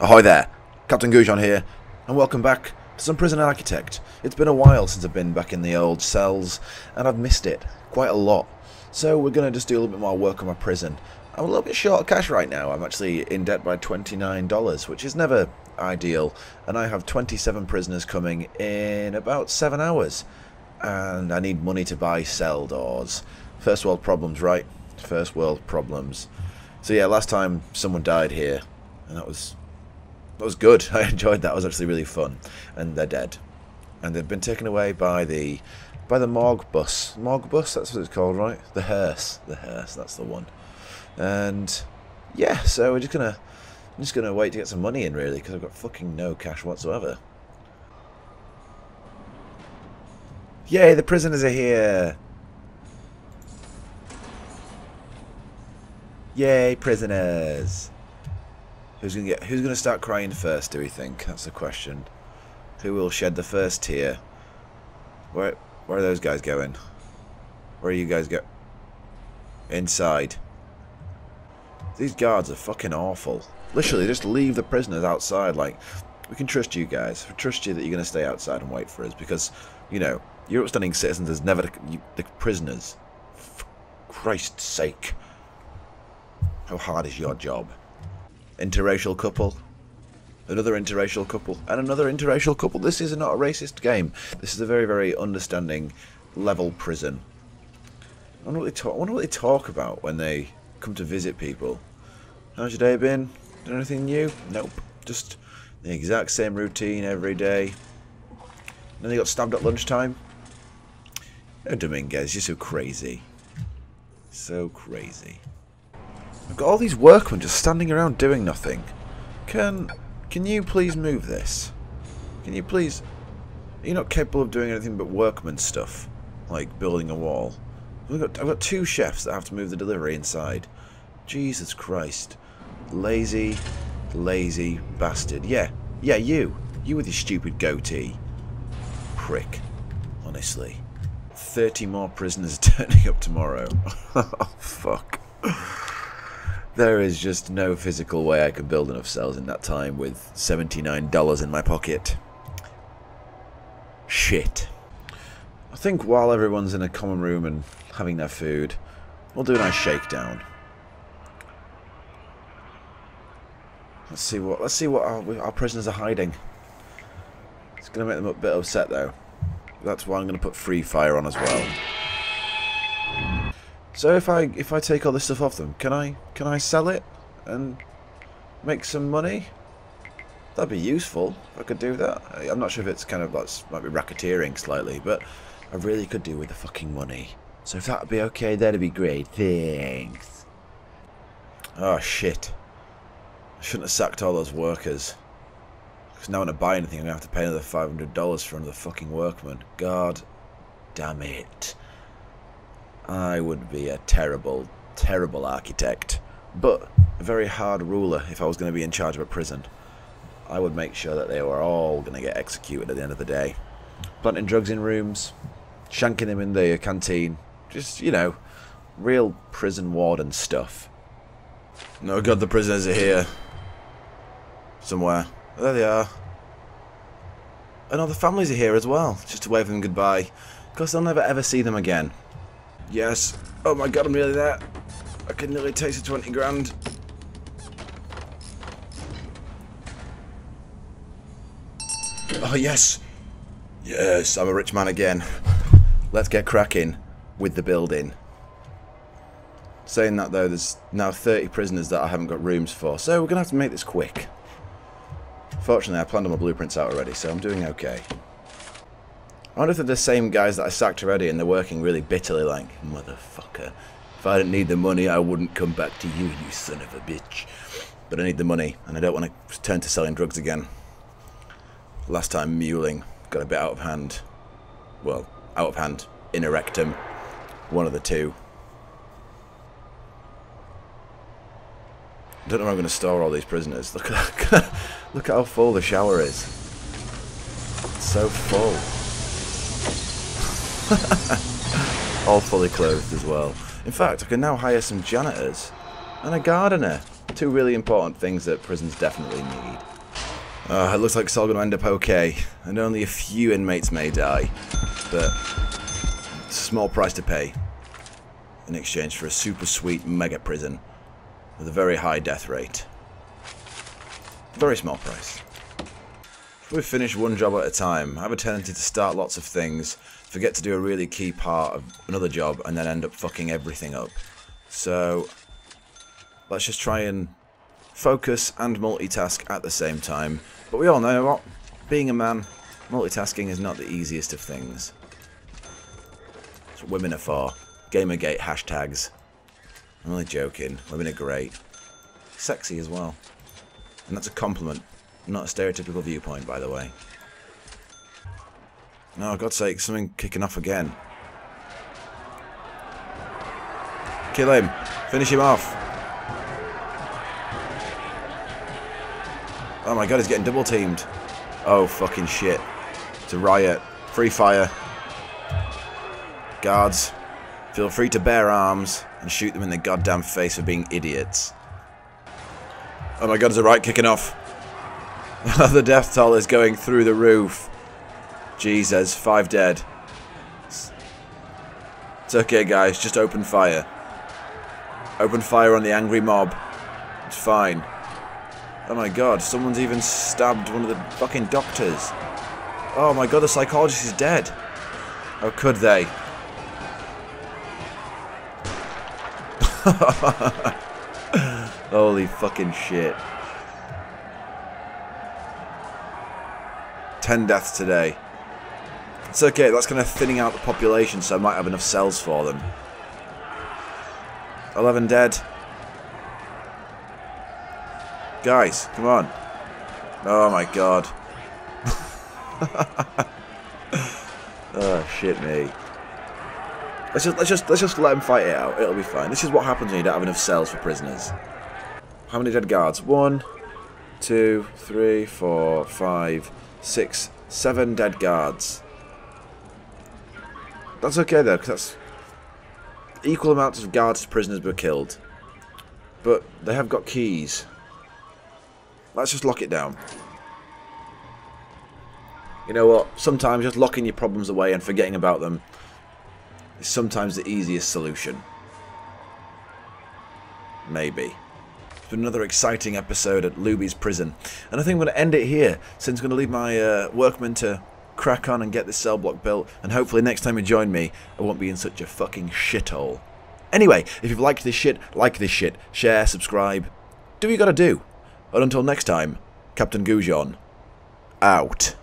Ahoy there, Captain Goujon here, and welcome back to some Prison Architect. It's been a while since I've been back in the old cells, and I've missed it quite a lot. So we're going to just do a little bit more work on my prison. I'm a little bit short of cash right now. I'm actually in debt by $29, which is never ideal, and I have 27 prisoners coming in about 7 hours. And I need money to buy cell doors. First world problems, right? First world problems. So yeah, last time someone died here, and that was that was good. I enjoyed that. It was actually really fun. And they're dead. And they've been taken away by the by the morgue bus. Morgue bus, that's what it's called, right? The hearse. The hearse, that's the one. And yeah, so we're just gonna I'm just gonna wait to get some money in really, because I've got fucking no cash whatsoever. Yay, the prisoners are here! Yay, prisoners! Who's gonna get? Who's gonna start crying first? Do we think? That's the question. Who will shed the first tear? Where? Where are those guys going? Where are you guys go? Inside. These guards are fucking awful. Literally, just leave the prisoners outside. Like, we can trust you guys. We trust you that you're gonna stay outside and wait for us because, you know, you're upstanding citizens is never the, you, the prisoners. For Christ's sake. How hard is your job? Interracial couple, another interracial couple, and another interracial couple. This is not a racist game. This is a very, very understanding level prison. I wonder what they talk, I wonder what they talk about when they come to visit people. How's your day been? Done anything new? Nope. Just the exact same routine every day. And then they got stabbed at lunchtime. Oh, Dominguez, you're so crazy. So crazy. I've got all these workmen just standing around doing nothing. Can can you please move this? Can you please... You're not capable of doing anything but workman stuff. Like building a wall. I've got, I've got two chefs that have to move the delivery inside. Jesus Christ. Lazy, lazy bastard. Yeah, yeah, you. You with your stupid goatee. Prick. Honestly. 30 more prisoners turning up tomorrow. oh, fuck. There is just no physical way I could build enough cells in that time with $79 in my pocket. Shit. I think while everyone's in a common room and having their food, we'll do a nice shakedown. Let's see what let's see what our, our prisoners are hiding. It's going to make them a bit upset though. That's why I'm going to put free fire on as well. So if I if I take all this stuff off them, can I can I sell it and make some money? That'd be useful if I could do that. I'm not sure if it's kind of like might be racketeering slightly, but I really could do with the fucking money. So if that'd be okay, that'd be great. Thanks. Oh shit! I shouldn't have sacked all those workers. Because now when I buy anything, I'm gonna have to pay another five hundred dollars for another fucking workman. God damn it. I would be a terrible, terrible architect, but a very hard ruler if I was going to be in charge of a prison. I would make sure that they were all going to get executed at the end of the day. Planting drugs in rooms, shanking them in the canteen, just, you know, real prison warden stuff. No god, the prisoners are here. Somewhere. There they are. And all the families are here as well, just to wave them goodbye. Because they'll never ever see them again. Yes. Oh my god, I'm nearly there. I can nearly taste the 20 grand. Oh, yes. Yes, I'm a rich man again. Let's get cracking with the building. Saying that, though, there's now 30 prisoners that I haven't got rooms for, so we're going to have to make this quick. Fortunately, I planned all my blueprints out already, so I'm doing okay. Wonder if they're the same guys that I sacked already and they're working really bitterly like, motherfucker. If I didn't need the money, I wouldn't come back to you, you son of a bitch. But I need the money, and I don't want to turn to selling drugs again. Last time, muling got a bit out of hand. Well, out of hand, in a rectum. One of the two. I don't know where I'm going to store all these prisoners. Look at look at how full the shower is. It's so full. All fully clothed as well. In fact, I can now hire some janitors and a gardener. Two really important things that prisons definitely need. Uh, it looks like it's all going to end up okay, and only a few inmates may die, but it's a small price to pay in exchange for a super sweet mega prison with a very high death rate. Very small price. If we finish one job at a time, I have a tendency to start lots of things, forget to do a really key part of another job, and then end up fucking everything up. So, let's just try and focus and multitask at the same time. But we all know what? Being a man, multitasking is not the easiest of things. That's what women are for. Gamergate hashtags. I'm only joking. Women are great. Sexy as well. And that's a compliment, not a stereotypical viewpoint, by the way. No, God's sake, something kicking off again. Kill him. Finish him off. Oh my god, he's getting double teamed. Oh, fucking shit. It's a riot. Free fire. Guards, feel free to bear arms and shoot them in the goddamn face for being idiots. Oh my god, there's a riot kicking off. the death toll is going through the roof. Jesus, five dead. It's okay, guys. Just open fire. Open fire on the angry mob. It's fine. Oh my god, someone's even stabbed one of the fucking doctors. Oh my god, the psychologist is dead. How could they? Holy fucking shit. Ten deaths today. It's okay, that's kind of thinning out the population so I might have enough cells for them. 11 dead. Guys, come on. Oh my god. oh shit me. Let's just let's just let's just let them fight it out. It'll be fine. This is what happens when you don't have enough cells for prisoners. How many dead guards? One, two, three, four, five, six, seven dead guards. That's okay though, because that's equal amounts of guards to prisoners were killed. But they have got keys. Let's just lock it down. You know what? Sometimes just locking your problems away and forgetting about them is sometimes the easiest solution. Maybe. It's been another exciting episode at Luby's prison. And I think I'm going to end it here, since I'm going to leave my uh, workmen to crack on and get this cell block built, and hopefully next time you join me, I won't be in such a fucking shithole. Anyway, if you've liked this shit, like this shit, share, subscribe, do what you gotta do. And until next time, Captain Goujon, out.